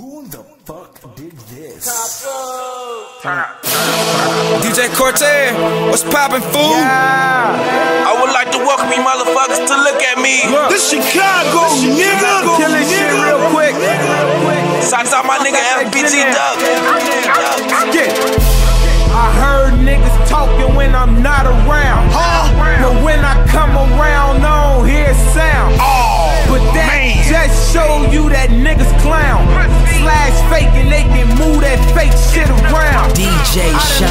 Who the fuck did this? DJ Cortez, what's poppin', fool? Yeah. I would like to welcome you motherfuckers to look at me. Look. This Chicago, this Chicago nigga. Chicago, Killing nigga. shit real quick. Shots out my nigga FBG Duck. I heard Jay Sean.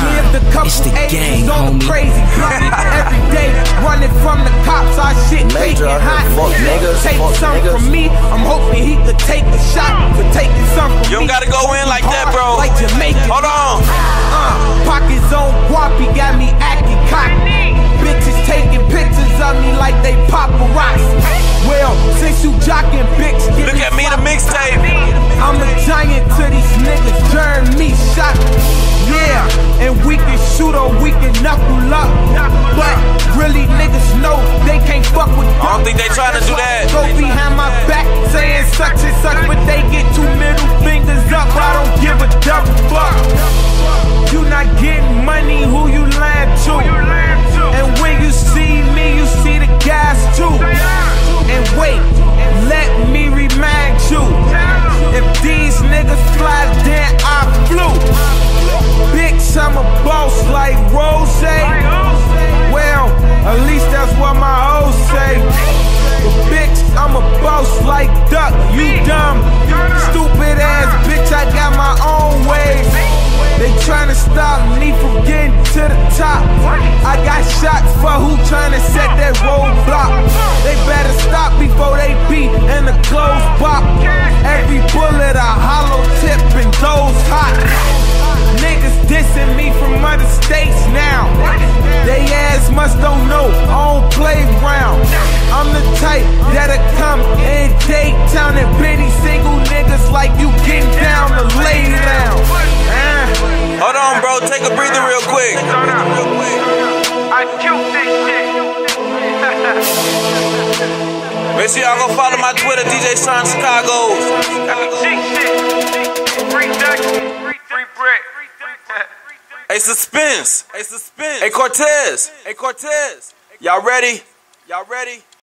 It's the game, homie. Crazy. Every day running from the cops, I shit Major, faking hot. Fuck niggas, take fuck some niggas. from me. I'm hoping he could take a shot for taking some from you me. You don't gotta go in like that, bro. Like Hold on. Nakula Make sure y'all go follow my Twitter, DJ Son Chicago. Hey, suspense. Hey, suspense. Hey, Cortez. Hey, Cortez. Y'all ready? Y'all ready?